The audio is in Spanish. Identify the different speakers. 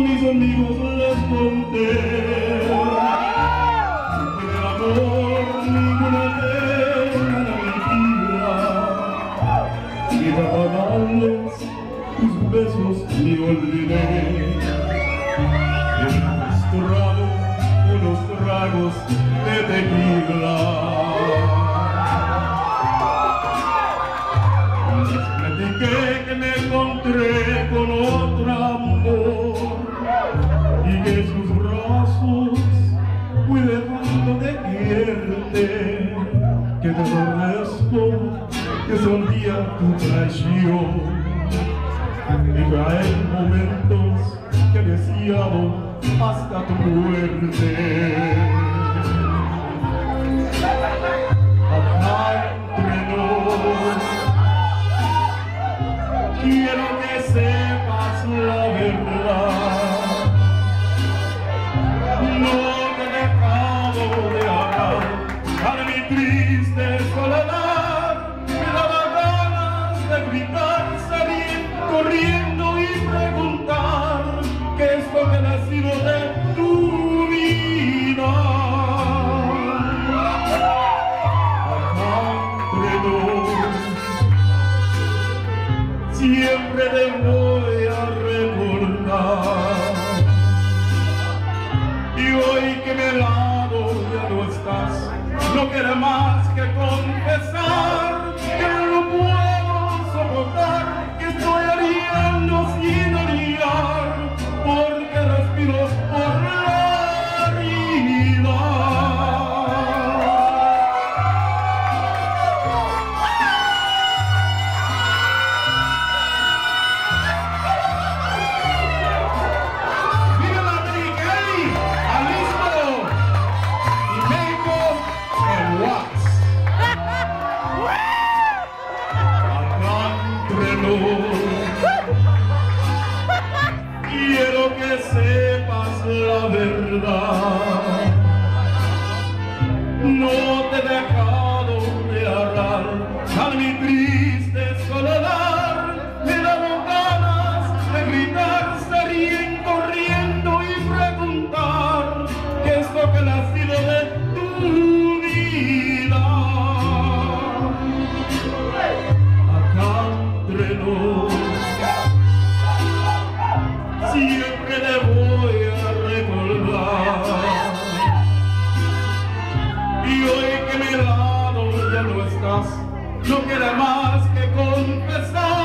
Speaker 1: mis amigos les conté amor ninguna pena mentira tus besos me olvidé en mostrado unos tragos de tequila les platiqué que me encontré tu traición y hay momentos que deseado hasta tu muerte acá entre nos quiero que sepas la verdad. No te he dejado de hablar a mi triste soledad. Gritar, salir corriendo y preguntar qué es lo que ha sido de tu vida. Entre nos siempre te voy a recordar. Y hoy que me lado ya no estás, no queda más que confesar No no queda más que confesar.